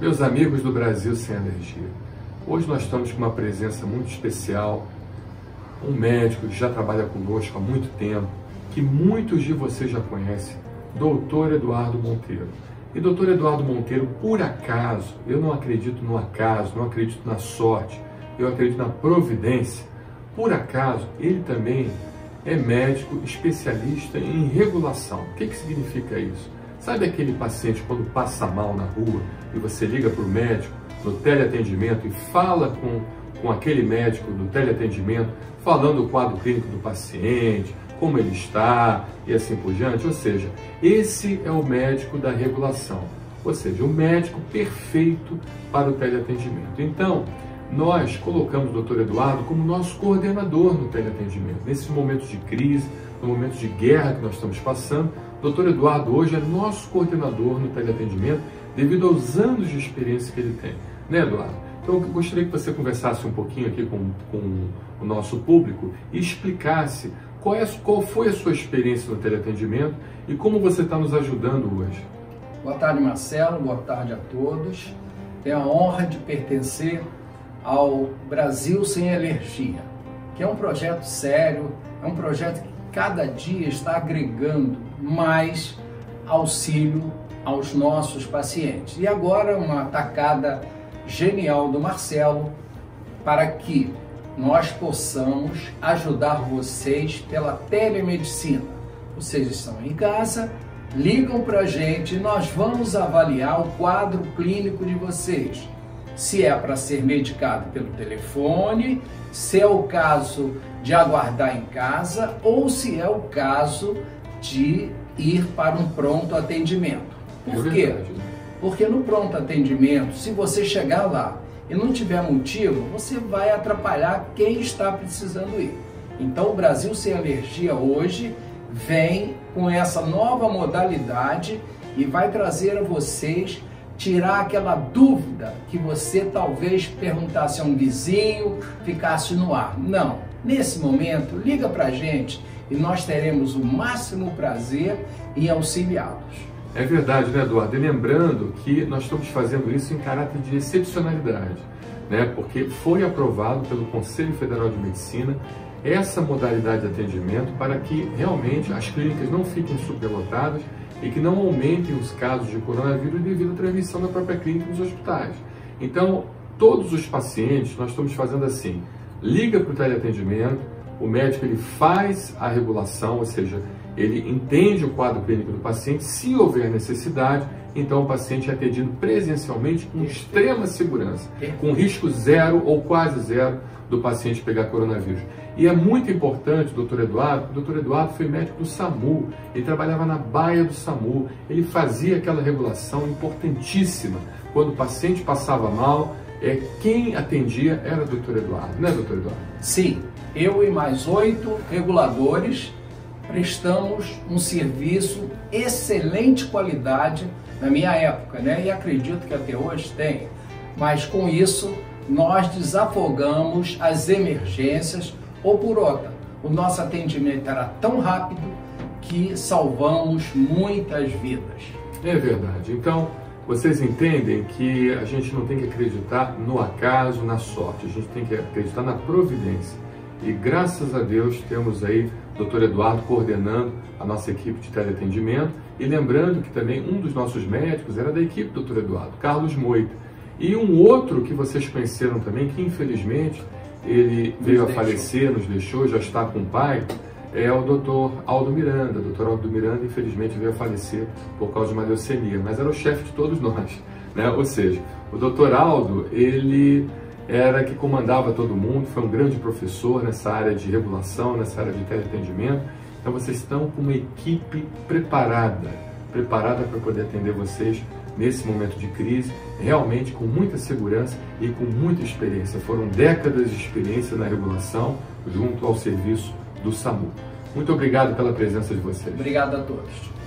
Meus amigos do Brasil Sem Alergia, hoje nós estamos com uma presença muito especial, um médico que já trabalha conosco há muito tempo, que muitos de vocês já conhecem, doutor Eduardo Monteiro. E doutor Eduardo Monteiro, por acaso, eu não acredito no acaso, não acredito na sorte, eu acredito na providência, por acaso, ele também é médico especialista em regulação. O que, que significa isso? Sabe aquele paciente quando passa mal na rua e você liga para o médico no teleatendimento e fala com, com aquele médico do teleatendimento, falando o quadro clínico do paciente, como ele está e assim por diante? Ou seja, esse é o médico da regulação, ou seja, o médico perfeito para o teleatendimento. Então, nós colocamos o doutor Eduardo como nosso coordenador no teleatendimento. Nesses momentos de crise, no momento de guerra que nós estamos passando, doutor Eduardo hoje é nosso coordenador no teleatendimento devido aos anos de experiência que ele tem. Né, Eduardo? Então, eu gostaria que você conversasse um pouquinho aqui com, com o nosso público e explicasse qual, é, qual foi a sua experiência no teleatendimento e como você está nos ajudando hoje. Boa tarde, Marcelo. Boa tarde a todos. Tenho a honra de pertencer ao Brasil Sem Alergia, que é um projeto sério, é um projeto que cada dia está agregando mais auxílio aos nossos pacientes. E agora uma tacada genial do Marcelo para que nós possamos ajudar vocês pela telemedicina. Vocês estão em casa, ligam para a gente nós vamos avaliar o quadro clínico de vocês se é para ser medicado pelo telefone, se é o caso de aguardar em casa ou se é o caso de ir para um pronto atendimento. Por é quê? Né? Porque no pronto atendimento, se você chegar lá e não tiver motivo, você vai atrapalhar quem está precisando ir. Então, o Brasil Sem Alergia hoje vem com essa nova modalidade e vai trazer a vocês tirar aquela dúvida que você talvez perguntasse a um vizinho, ficasse no ar. Não. Nesse momento, liga para a gente e nós teremos o máximo prazer em auxiliá-los. É verdade, né, Eduardo? E lembrando que nós estamos fazendo isso em caráter de excepcionalidade, né? Porque foi aprovado pelo Conselho Federal de Medicina essa modalidade de atendimento para que realmente as clínicas não fiquem superlotadas e que não aumentem os casos de coronavírus devido à transmissão da própria clínica nos hospitais. Então, todos os pacientes, nós estamos fazendo assim, liga para o teleatendimento, o médico ele faz a regulação, ou seja, ele entende o quadro clínico do paciente, se houver necessidade, então o paciente é atendido presencialmente com extrema segurança, com risco zero ou quase zero do paciente pegar coronavírus. E é muito importante, doutor Eduardo, o doutor Eduardo foi médico do SAMU, ele trabalhava na baia do SAMU, ele fazia aquela regulação importantíssima. Quando o paciente passava mal, é, quem atendia era o doutor Eduardo, né, doutor Eduardo? Sim, eu e mais oito reguladores prestamos um serviço excelente qualidade na minha época, né? E acredito que até hoje tem. Mas com isso nós desafogamos as emergências ou por outra. O nosso atendimento era tão rápido que salvamos muitas vidas. É verdade. Então, vocês entendem que a gente não tem que acreditar no acaso, na sorte, a gente tem que acreditar na providência. E graças a Deus temos aí o Dr. Eduardo coordenando a nossa equipe de teleatendimento e lembrando que também um dos nossos médicos era da equipe do Dr. Eduardo, Carlos Moita. E um outro que vocês conheceram também, que infelizmente ele nos veio deixou. a falecer, nos deixou, já está com o pai, é o Dr. Aldo Miranda. O Dr. Aldo Miranda, infelizmente, veio a falecer por causa de uma leucemia, mas era o chefe de todos nós. Né? Ou seja, o Dr. Aldo, ele era que comandava todo mundo, foi um grande professor nessa área de regulação, nessa área de teleatendimento. Então vocês estão com uma equipe preparada, preparada para poder atender vocês nesse momento de crise, realmente com muita segurança e com muita experiência. Foram décadas de experiência na regulação junto ao serviço do SAMU. Muito obrigado pela presença de vocês. Obrigado a todos.